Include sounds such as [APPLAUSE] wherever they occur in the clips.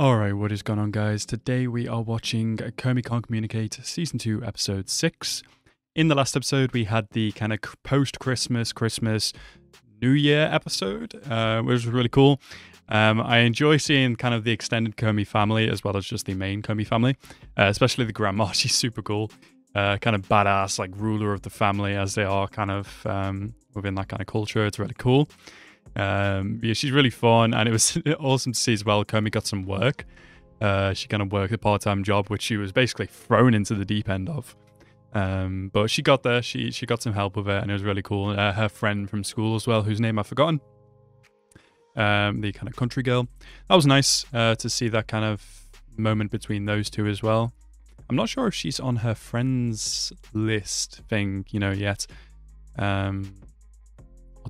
Alright, what is going on, guys? Today we are watching Komi Can't Communicate Season 2, Episode 6. In the last episode, we had the kind of post Christmas, Christmas, New Year episode, uh, which was really cool. Um, I enjoy seeing kind of the extended Komi family as well as just the main Komi family, uh, especially the grandma. [LAUGHS] She's super cool. Uh, kind of badass, like ruler of the family as they are kind of um, within that kind of culture. It's really cool. Um, yeah, she's really fun, and it was [LAUGHS] awesome to see as well. Komi got some work. Uh, she kind of worked a part-time job, which she was basically thrown into the deep end of. Um, but she got there. She she got some help with it, and it was really cool. Uh, her friend from school as well, whose name I've forgotten. Um, the kind of country girl. That was nice uh, to see that kind of moment between those two as well. I'm not sure if she's on her friends list thing, you know, yet. Um,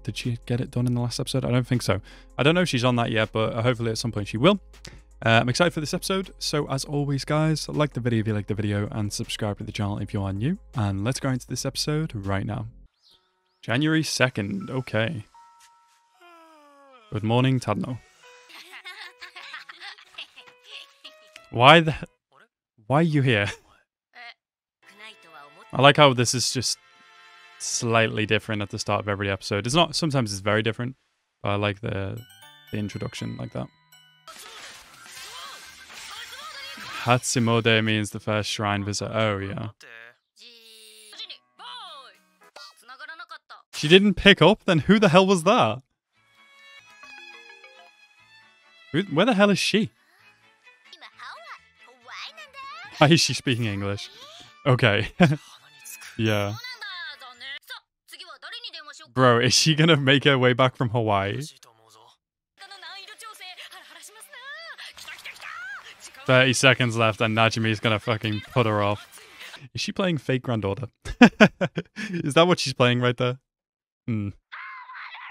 did she get it done in the last episode? I don't think so. I don't know if she's on that yet, but hopefully at some point she will. Uh, I'm excited for this episode. So as always, guys, like the video if you like the video and subscribe to the channel if you are new. And let's go into this episode right now. January 2nd. Okay. Good morning, Tadano. Why the... Why are you here? [LAUGHS] I like how this is just slightly different at the start of every episode. It's not sometimes it's very different, but I like the the introduction like that. Hatsumode means the first shrine visit. Oh yeah. She didn't pick up? Then who the hell was that? Where the hell is she? Why is she speaking English? Okay. [LAUGHS] yeah. Bro, is she gonna make her way back from Hawaii? 30 seconds left and Najimi's gonna fucking put her off. Is she playing fake granddaughter? is that what she's playing right there? Hmm.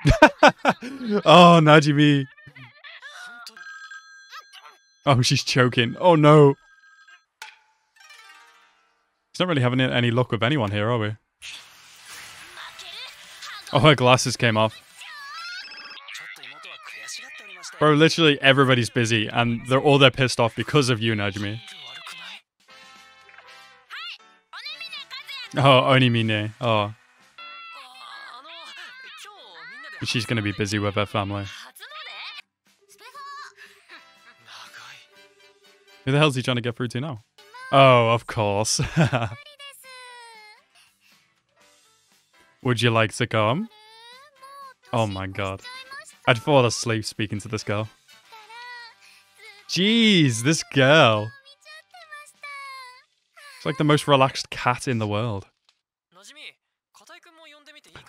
[LAUGHS] oh, Najimi. Oh, she's choking. Oh no. She's not really having any luck with anyone here, are we? Oh, her glasses came off. Bro, literally everybody's busy and they're all they're pissed off because of you, Najimi. Oh, Onemine. Oh. She's gonna be busy with her family. Who the hell's he trying to get through to now? Oh, of course. [LAUGHS] Would you like to come? Oh my god. I'd fall asleep speaking to this girl. Jeez, this girl. It's like the most relaxed cat in the world.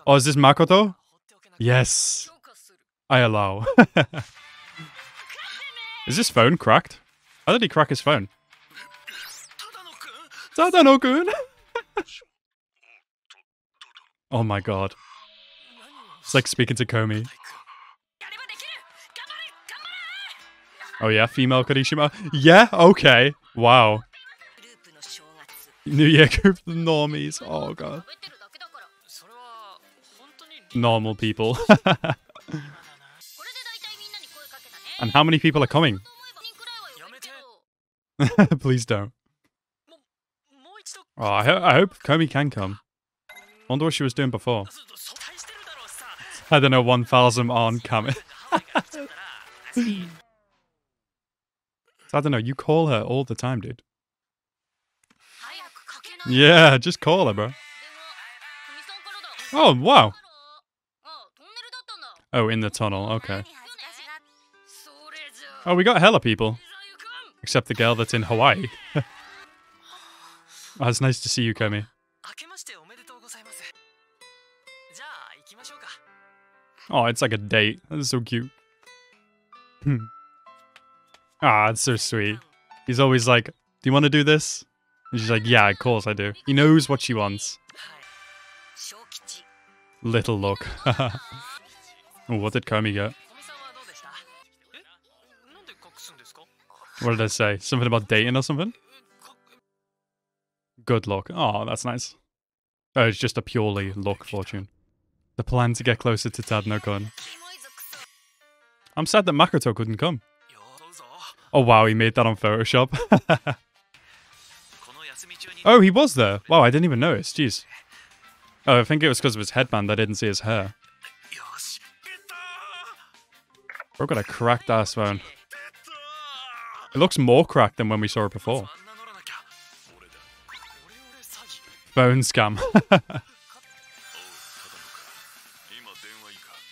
Oh, is this Makoto? Yes. I allow. [LAUGHS] is this phone cracked? How did he crack his phone? Tadano-kun! [LAUGHS] Oh my god. It's like speaking to Komi. Oh yeah, female Kirishima? Yeah, okay. Wow. New Year group of normies. Oh god. Normal people. [LAUGHS] and how many people are coming? [LAUGHS] Please don't. Oh, oh, I, ho I hope Komi can come wonder what she was doing before. I don't know, 1,000 on coming. [LAUGHS] I don't know, you call her all the time, dude. Yeah, just call her, bro. Oh, wow. Oh, in the tunnel, okay. Oh, we got hella people. Except the girl that's in Hawaii. [LAUGHS] oh, it's nice to see you, Komi. Oh, it's like a date. That is so cute. Hmm. ah, it's so sweet. He's always like, do you want to do this? And she's like, yeah, of course I do. He knows what she wants. Little look. [LAUGHS] what did Komi get? What did I say? Something about dating or something? Good luck. Oh, that's nice. Oh, it's just a purely luck fortune. The plan to get closer to Tadano-kun. Gun. I'm sad that Makoto couldn't come. Oh wow, he made that on Photoshop. [LAUGHS] oh, he was there. Wow, I didn't even notice. Jeez. Oh, I think it was because of his headband. I didn't see his hair. We're got a cracked ass phone. It looks more cracked than when we saw it before. Phone scam. [LAUGHS]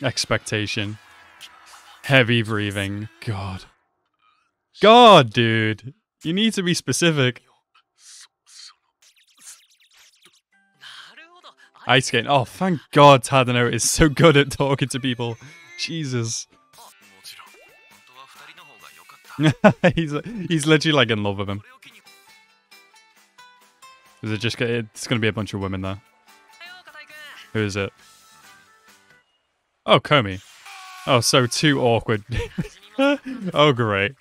Expectation. Heavy breathing. God. God, dude. You need to be specific. Ice skating. Oh, thank God Tadano is so good at talking to people. Jesus. [LAUGHS] he's, he's literally like in love with him. Is it just, it's going to be a bunch of women there. Who is it? Oh, Komi. Oh, so too awkward. [LAUGHS] oh, great.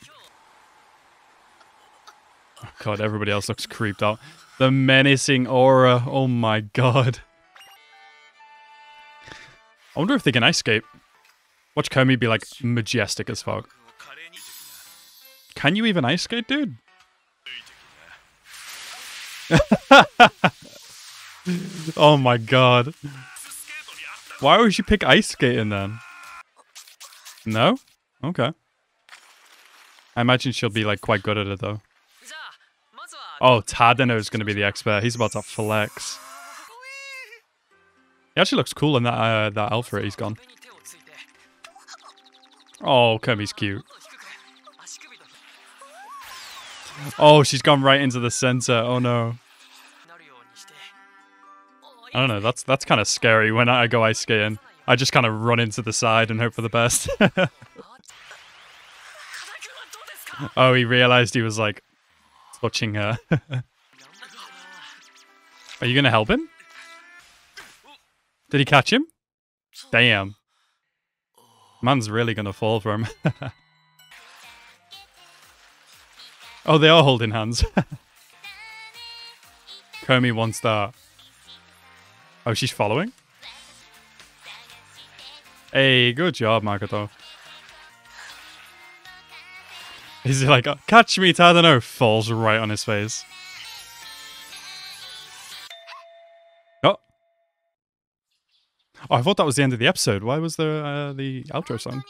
Oh, God, everybody else looks creeped out. The menacing aura. Oh, my God. I wonder if they can ice skate. Watch Komi be, like, majestic as fuck. Can you even ice skate, dude? [LAUGHS] oh, my God. Why would you pick ice skating then? No? Okay. I imagine she'll be like quite good at it though. Oh, Tadano is going to be the expert. He's about to flex. He actually looks cool in that uh, that outfit. he's gone. Oh, Komi's cute. Oh, she's gone right into the center. Oh no. I don't know. That's that's kind of scary when I go ice skiing, I just kind of run into the side and hope for the best. [LAUGHS] oh, he realized he was like touching her. [LAUGHS] Are you going to help him? Did he catch him? Damn. Man's really going to fall for him. [LAUGHS] oh, they are holding hands. Komi wants that. Oh, she's following? Hey, good job, Makoto. He's like, catch me, I don't know, falls right on his face. Oh. oh I thought that was the end of the episode. Why was there uh, the outro song?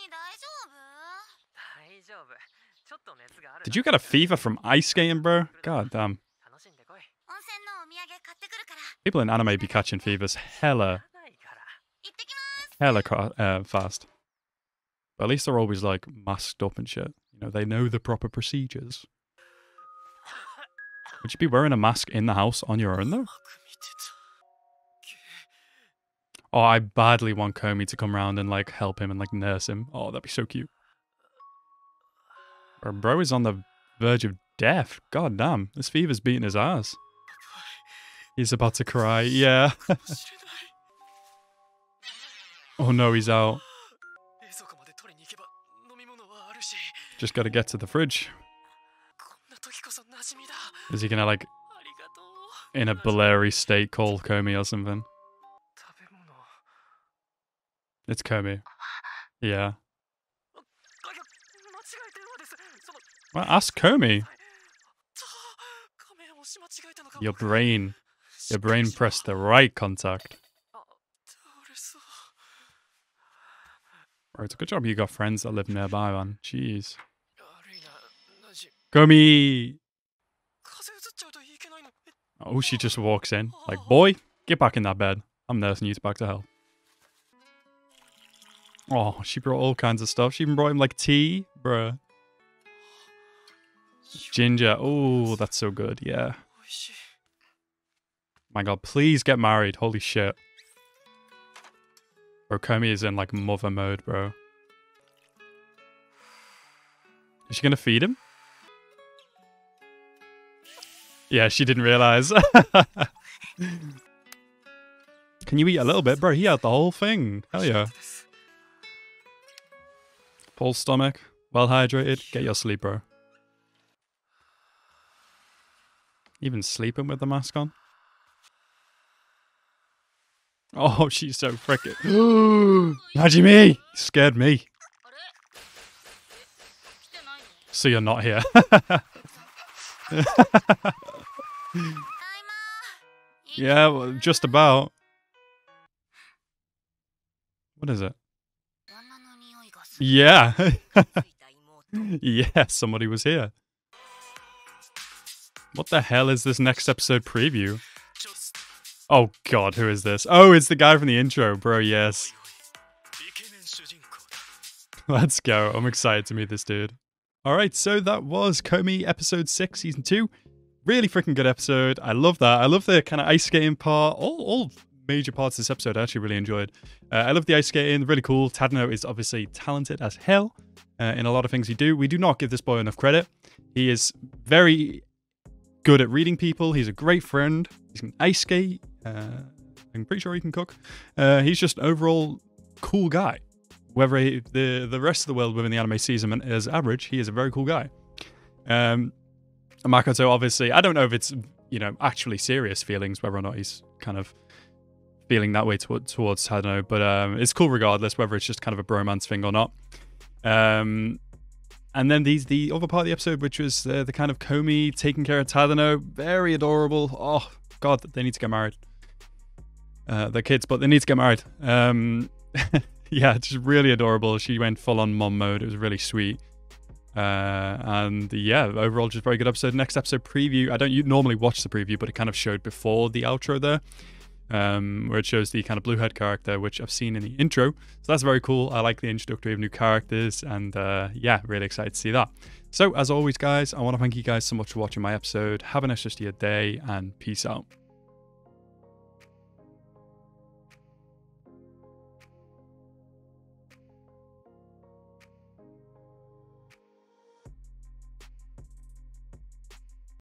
Did you get a fever from ice skating, bro? God damn. People in anime be catching fevers hella, hella uh, fast. But at least they're always like masked up and shit. You know, they know the proper procedures. Would you be wearing a mask in the house on your own though? Oh, I badly want Komi to come round and like help him and like nurse him. Oh, that'd be so cute. Our bro is on the verge of death. God damn, this fever's beating his ass. He's about to cry. Yeah. [LAUGHS] oh no, he's out. Just gotta get to the fridge. Is he gonna like in a blurry state call Komi or something? It's Komi. Yeah. Well, ask Komi. Your brain. Your brain pressed the right contact. Right, it's a good job you got friends that live nearby, man. Jeez. Gummy! Oh, she just walks in. Like, boy, get back in that bed. I'm nursing you back to hell. Oh, she brought all kinds of stuff. She even brought him, like, tea. Bruh. Ginger. Oh, that's so good. Yeah. My god, please get married. Holy shit. Bro, Komi is in like mother mode, bro. Is she gonna feed him? Yeah, she didn't realize. [LAUGHS] Can you eat a little bit? Bro, he had the whole thing. Hell yeah. Full stomach, well hydrated, get your sleep, bro. Even sleeping with the mask on? Oh, [LAUGHS] she's so freaking. [GASPS] Najimi! Scared me. So you're not here. [LAUGHS] yeah, well, just about. What is it? Yeah. [LAUGHS] yeah, somebody was here. What the hell is this next episode preview? Oh god, who is this? Oh, it's the guy from the intro, bro, yes. Let's go. I'm excited to meet this dude. Alright, so that was Komi episode 6, season 2. Really freaking good episode. I love that. I love the kind of ice skating part. All, all major parts of this episode I actually really enjoyed. Uh, I love the ice skating. Really cool. Tadano is obviously talented as hell uh, in a lot of things he do. We do not give this boy enough credit. He is very good at reading people. He's a great friend. He can ice skate. Uh, I'm pretty sure he can cook. Uh, he's just an overall cool guy. Whether he, the the rest of the world within the anime sees him as average, he is a very cool guy. Um, Makoto, obviously, I don't know if it's you know actually serious feelings, whether or not he's kind of feeling that way toward, towards Tadano, but um, it's cool regardless, whether it's just kind of a bromance thing or not. Um, and then these the other part of the episode, which was uh, the kind of Komi taking care of Tadano, very adorable. Oh God, they need to get married. Uh, they're kids, but they need to get married. Um, [LAUGHS] yeah, just really adorable. She went full on mom mode. It was really sweet. Uh, and yeah, overall, just very good episode. Next episode preview. I don't normally watch the preview, but it kind of showed before the outro there, um, where it shows the kind of blue head character, which I've seen in the intro. So that's very cool. I like the introductory of new characters, and uh, yeah, really excited to see that. So as always, guys, I want to thank you guys so much for watching my episode. Have a rest of your day, and peace out.